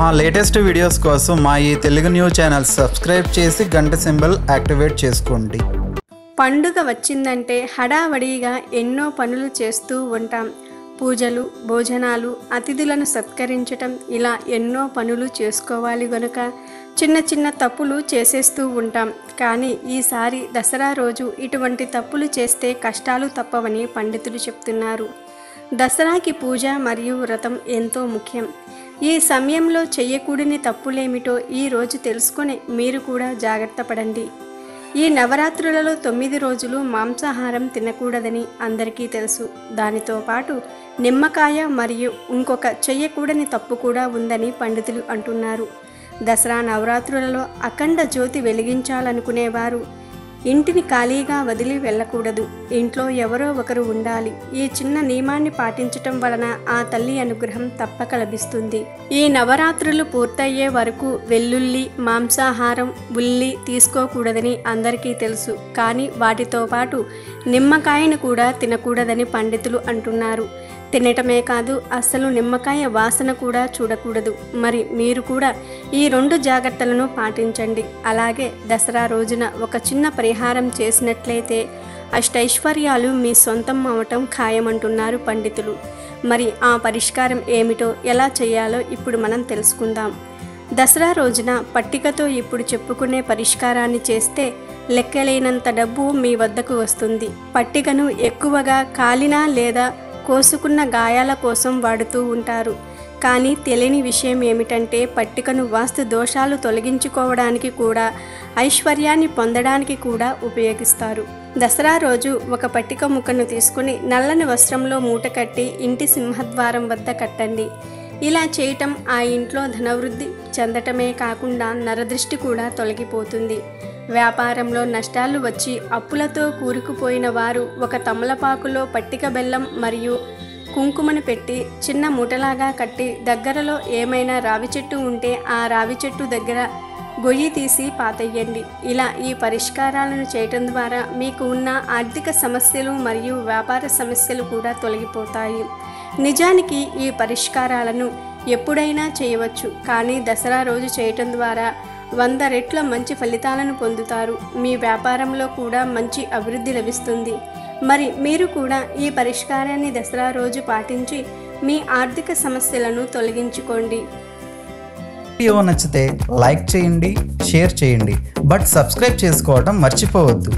మా latest videos కోసం మా ఈ తెలుగు న్యూస్ ఛానల్ సబ్స్క్రైబ్ చేసి గంట సింబల్ యాక్టివేట్ చేసుకోండి. పండుగ వచ్చిందంటే హడావడిగా ఎన్నో పనులు చేస్తూ ఉంటాం. పూజలు భోజనాలు అతిథులను సత్కరించటం ఇలా ఎన్నో పనులు చేసుకోవాలి గనుక చిన్న చిన్న తప్పులు చేసేస్తూ ఉంటాం. కానీ ఈసారి దసరా రోజు ఇటువంటి తప్పులు చేస్తే కష్టాలు తప్పవని పండితులు చెప్తున్నారు. దసరాకి పూజ మరియు వ్రతం ఎంతో ముఖ్యం. ఈ సమయంలో చెయ్యకూడని తప్పులేమిటో ఈ రోజు తెలుసుకొని మీరు కూడా జాగ్రత్త పడండి. ఈ నవరాత్రులలో తొమ్మిది రోజులు మాంసాహారం తినకూడదని అందరికీ తెలుసు. దానితో పాటు నిమ్మకాయ మరియు ఇంకొక చెయ్యకూడని తప్పు కూడా ఉందని పండితులు అంటున్నారు. దసరా నవరాత్రులలో అఖండ జ్యోతి వెలిగించాలనుకునేవారు. ఇంటిని ఖాళీగా వదిలి వెళ్ళకూడదు. ఇంట్లో ఎవరో ఒకరు ఉండాలి. ఈ చిన్న నియమాన్ని పాటించటం వలన ఆ తల్లి అనుగ్రహం తప్పక లభిస్తుంది. ఈ నవరాత్రులు పూర్తయ్యే వరకు వెల్లుల్లి మాంసాహారం ఉల్లి తీసుకోకూడదని అందరికీ తెలుసు. కానీ వాటితో పాటు నిమ్మకాయను కూడా తినకూడదని పండితులు అంటున్నారు. తినటమే కాదు అస్సలు నిమ్మకాయ వాసన కూడా చూడకూడదు. మరి మీరు కూడా ఈ రెండు జాగ్రత్తలను పాటించండి. అలాగే దసరా రోజున ఒక చిన్న పరిహారం పరిహారం చేసినట్లయితే అష్టైశ్వర్యాలు మీ సొంతం అవటం ఖాయమంటున్నారు పండితులు. మరి ఆ పరిష్కారం ఏమిటో ఎలా చేయాలో ఇప్పుడు మనం తెలుసుకుందాం. దసరా రోజున పట్టికతో ఇప్పుడు చెప్పుకునే పరిష్కారాన్ని చేస్తే లెక్కలేనంత డబ్బు మీ వద్దకు వస్తుంది. పట్టికను ఎక్కువగా కాలిన లేదా కోసుకున్న గాయాల కోసం వాడుతూ ఉంటారు. కానీ తెలియని విషయం ఏమిటంటే పట్టికను వాస్తు దోషాలు తొలగించుకోవడానికి కూడా ఐశ్వర్యాన్ని పొందడానికి కూడా ఉపయోగిస్తారు. దసరా రోజు ఒక పట్టిక ముక్కను తీసుకుని నల్లని వస్త్రంలో మూట కట్టి ఇంటి సింహద్వారం వద్ద కట్టండి. ఇలా చేయటం ఆ ఇంట్లో ధనవృద్ధి చెందటమే కాకుండా నరదృష్టి కూడా తొలగిపోతుంది. వ్యాపారంలో నష్టాలు వచ్చి అప్పులతో కూరుకుపోయిన వారు ఒక తమలపాకులో పట్టిక బెల్లం మరియు కుంకుమను పెట్టి చిన్న మూటలాగా కట్టి దగ్గరలో ఏమైనా రావి చెట్టు ఉంటే ఆ రావి చెట్టు దగ్గర గొయ్యి తీసి పాతయ్యండి ఇలా ఈ పరిష్కారాలను చేయటం ద్వారా మీకు ఉన్న ఆర్థిక సమస్యలు మరియు వ్యాపార సమస్యలు కూడా తొలగిపోతాయి. నిజానికి ఈ పరిష్కారాలను ఎప్పుడైనా చేయవచ్చు. కానీ దసరా రోజు చేయటం ద్వారా వంద రెట్ల మంచి ఫలితాలను పొందుతారు. మీ వ్యాపారంలో కూడా మంచి అభివృద్ధి లభిస్తుంది. మరి మీరు కూడా ఈ పరిష్కారాన్ని దసరా రోజు పాటించి మీ ఆర్థిక సమస్యలను తొలగించుకోండి. వీడియో నచ్చితే లైక్ చేయండి షేర్ చేయండి. బట్ సబ్స్క్రైబ్ చేసుకోవడం మర్చిపోవద్దు.